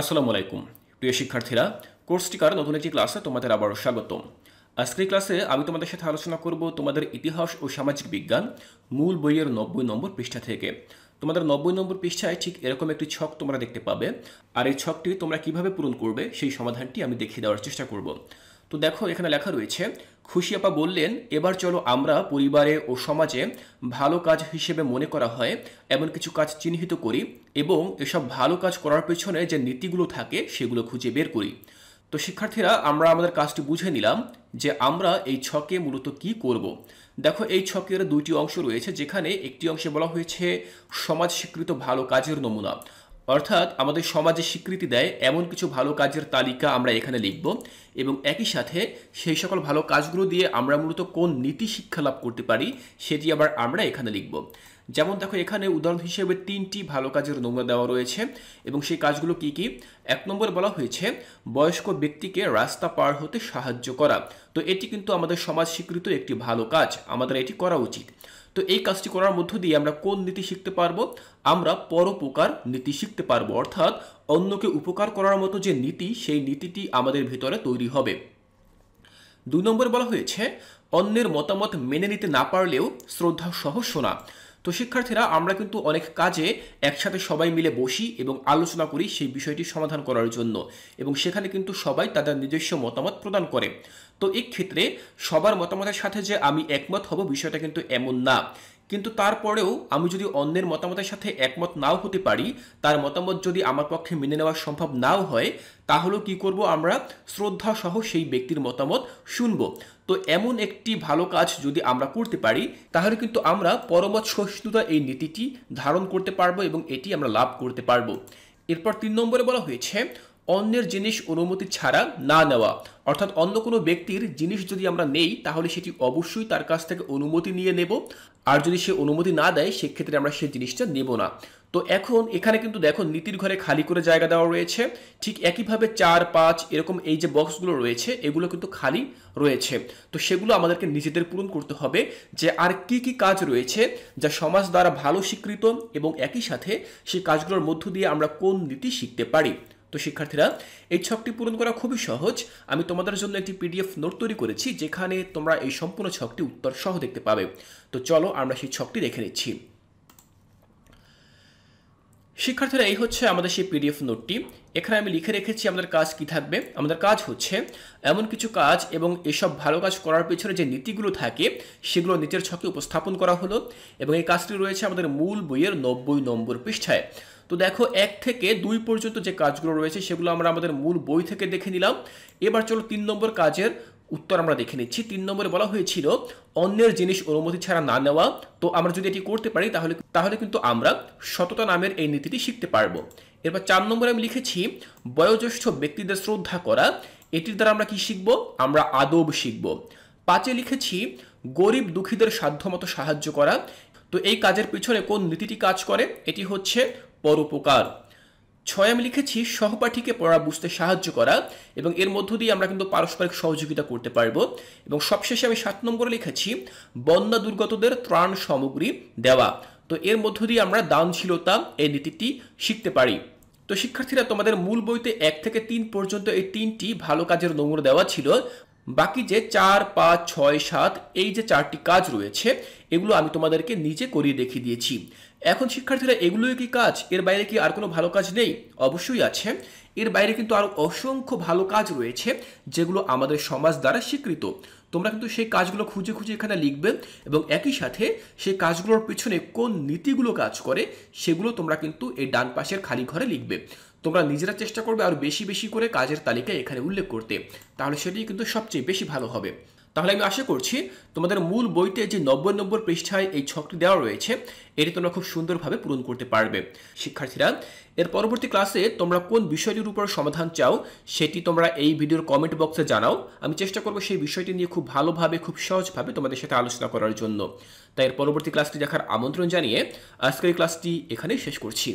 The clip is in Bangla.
আসসালামু আলাইকুম। প্রিয় শিক্ষার্থীরা, কোর্সটিকার নতুন একটি ক্লাসে তোমাদের আবারও স্বাগতম। আজকের ক্লাসে আমি তোমাদের সাথে আলোচনা করব তোমাদের ইতিহাস ও সামাজিক বিজ্ঞান মূল বইয়ের নব্বই নম্বর পৃষ্ঠা থেকে। তোমাদের নব্বই নম্বর পৃষ্ঠায় ঠিক এরকম একটি ছক তোমরা দেখতে পাবে। আর এই ছকটি তোমরা কীভাবে পূরণ করবে সেই সমাধানটি আমি দেখিয়ে দেওয়ার চেষ্টা করব। তো দেখো এখানে লেখা রয়েছে, খুশি আপা বললেন, এবার চলো আমরা পরিবারে ও সমাজে ভালো কাজ হিসেবে মনে করা হয়, এমন কিছু কাজ চিহ্নিত করি এবং এসব ভালো কাজ করার পেছনে যে নীতিগুলো থাকে সেগুলো খুঁজে বের করি তো শিক্ষার্থীরা, আমরা আমাদের কাজটি বুঝে নিলাম যে আমরা এই ছকে মূলত কি করব। দেখো এই ছকের দুইটি অংশ রয়েছে, যেখানে একটি অংশে বলা হয়েছে, সমাজ স্বীকৃত ভালো কাজের নমুনা অর্থাৎ আমাদের সমাজে স্বীকৃতি দেয় এমন কিছু ভালো কাজের তালিকা আমরা এখানে লিখব এবং একই সাথে সেই সকল ভালো কাজগুলো দিয়ে আমরা মূলত কোন নীতি শিক্ষা লাভ করতে পারি সেটি আবার আমরা এখানে লিখব। যেমন দেখো, এখানে উদাহরণ হিসেবে তিনটি ভালো কাজের নমুনা দেওয়া রয়েছে এবং সেই কাজগুলো কি কি? এক নম্বর বলা হয়েছে, বয়স্ক ব্যক্তিকে রাস্তা পার হতে সাহায্য করা। তো এটি কিন্তু আমাদের সমাজ স্বীকৃত একটি ভালো কাজ, আমাদের এটি করা উচিত। তো এই কাজটি করার মধ্য দিয়ে আমরা কোন নীতি শিখতে পারব? আমরা পরোপকার নীতি শিখতে পারব। অর্থাৎ অন্যকে উপকার করার মতো যে নীতি, সেই নীতিটি আমাদের ভিতরে তৈরি হবে। দুই নম্বরে বলা হয়েছে, অন্যের মতামত মেনে নিতে না পারলেও শ্রদ্ধা সহ শোনা। তো শিক্ষার্থীরা, আমরা কিন্তু অনেক কাজে একসাথে সবাই মিলে বসি এবং আলোচনা করি সেই বিষয়টি সমাধান করার জন্য এবং সেখানে কিন্তু সবাই তাদের নিজস্ব মতামত প্রদান করে। তো এক্ষেত্রে সবার মতামতের সাথে যে আমি একমত হব বিষয়টা কিন্তু এমন না। কিন্তু তারপরেও আমি যদি অন্যের মতামতের সাথে একমত নাও হতে পারি, তার মতামত যদি আমার পক্ষে মেনে নেওয়া সম্ভব নাও হয়, তাহলেও কি করব আমরা? শ্রদ্ধা সহ সেই ব্যক্তির মতামত শুনব। তো এমন একটি ভালো কাজ যদি আমরা করতে পারি, তাহলে কিন্তু আমরা পরমত সহিষ্ণুতা এই নীতিটি ধারণ করতে পারব এবং এটি আমরা লাভ করতে পারব। এরপর তিন নম্বরে বলা হয়েছে অন্যের জিনিস অনুমতি ছাড়া না নেওয়া। অর্থাৎ অন্য কোনো ব্যক্তির জিনিস যদি আমরা নেই, তাহলে সেটি অবশ্যই তার কাছ থেকে অনুমতি নিয়ে নেব। আর যদি সে অনুমতি না দেয়, সেক্ষেত্রে আমরা সেই জিনিসটা নেব না। তো এখন এখানে কিন্তু দেখো নীতির ঘরে খালি করে জায়গা দেওয়া রয়েছে। ঠিক একইভাবে চার, পাঁচ এরকম এই যে বক্সগুলো রয়েছে, এগুলো কিন্তু খালি রয়েছে। তো সেগুলো আমাদেরকে নিজেদের পূরণ করতে হবে যে আর কি কি কাজ রয়েছে যা সমাজ দ্বারা ভালো স্বীকৃত এবং একই সাথে সেই কাজগুলোর মধ্য দিয়ে আমরা কোন নীতি শিখতে পারি। তো শিক্ষার্থীরা, এই ছকটি পূরণ করা খুবই সহজ। আমি তোমাদের জন্য একটি পিডিএফ নোট তৈরি করেছি, যেখানে তোমরা এই সম্পূর্ণ ছকটি উত্তর সহ দেখতে পাবে। তো চলো আমরা সেই ছকটি দেখে নিচ্ছি। শিক্ষার্থীরা, এই হচ্ছে আমাদের সেই পিডিএফ নোটটি এখানে আমি লিখে রেখেছি আমাদের কাজ কি থাকবে। আমাদের কাজ হচ্ছে এমন কিছু কাজ এবং এসব ভালো কাজ করার পেছনে যে নীতিগুলো থাকে, সেগুলো নীতির ছকে উপস্থাপন করা হলো এবং এই কাজটি রয়েছে আমাদের মূল বইয়ের নব্বই নম্বর পৃষ্ঠায়। তো দেখো, এক থেকে দুই পর্যন্ত যে কাজগুলো রয়েছে সেগুলো আমরা আমাদের মূল বই থেকে দেখে নিলাম। এবার চলো তিন নম্বর কাজের উত্তর আমরা দেখে নিচ্ছি। তিন নম্বরে বলা হয়েছিল, অন্যের জিনিস অনুমতি ছাড়া না নেওয়া। তো আমরা যদি এটি করতে পারি, তাহলে তাহলে কিন্তু আমরা সততা নামের এই নীতিটি শিখতে পারব। এরপর চার নম্বরে আমি লিখেছি, বয়োজ্যেষ্ঠ ব্যক্তিদের শ্রদ্ধা করা। এটির দ্বারা আমরা কি শিখব? আমরা আদব শিখব। পাঁচে লিখেছি, গরিব দুঃখীদের সাধ্যমতো সাহায্য করা। তো এই কাজের পিছনে কোন নীতিটি কাজ করে? এটি হচ্ছে পরোপকার ছয় আমি লিখেছি, সহপাঠীকে পড়া বুঝতে সাহায্য করা এবং এর মধ্য দিয়ে আমরা কিন্তু পারস্পরিক সহযোগিতা করতে পারব। এবং সবশেষে আমি সাত নম্বরে লিখেছি, বন্যা দুর্গতদের ত্রাণ সামগ্রী দেওয়া। তো এর মধ্য দিয়ে আমরা দানশীলতা, এই নীতিটি শিখতে পারি। তো শিক্ষার্থীরা, তোমাদের মূল বইতে এক থেকে তিন পর্যন্ত এই তিনটি ভালো কাজের নমুনা দেওয়া ছিল। বাকি যে চার, পাঁচ, ছয়, সাত, এই যে চারটি কাজ রয়েছে, এগুলো আমি তোমাদেরকে নিজে করিয়ে দেখিয়ে দিয়েছি। এখন শিক্ষার্থীরা এগুলোই কি কাজ? এর বাইরে কি আর কোনো ভালো কাজ নেই? অবশ্যই আছে। এর বাইরে কিন্তু আরও অসংখ্য ভালো কাজ রয়েছে, যেগুলো আমাদের সমাজ দ্বারা স্বীকৃত। তোমরা কিন্তু সেই কাজগুলো খুঁজে খুঁজে এখানে লিখবে এবং একই সাথে সেই কাজগুলোর পিছনে কোন নীতিগুলো কাজ করে সেগুলো তোমরা কিন্তু এই ডান পাশের খালি ঘরে লিখবে। তোমরা নিজেরা চেষ্টা করবে আরও বেশি বেশি করে কাজের তালিকা এখানে উল্লেখ করতে। তাহলে সেটি কিন্তু সবচেয়ে বেশি ভালো হবে। তাহলে আমি আশা করছি তোমাদের মূল বইতে যে নব্বই নম্বর পৃষ্ঠায় এই ছকটি দেওয়া রয়েছে, এটি তোমরা খুব সুন্দরভাবে পূরণ করতে পারবে। শিক্ষার্থীরা, এর পরবর্তী ক্লাসে তোমরা কোন বিষয়টির উপর সমাধান চাও, সেটি তোমরা এই ভিডিওর কমেন্ট বক্সে জানাও। আমি চেষ্টা করব সেই বিষয়টি নিয়ে খুব ভালোভাবে, খুব সহজভাবে তোমাদের সাথে আলোচনা করার জন্য। তাই এর পরবর্তী ক্লাসটি দেখার আমন্ত্রণ জানিয়ে আজকের ক্লাসটি এখানেই শেষ করছি।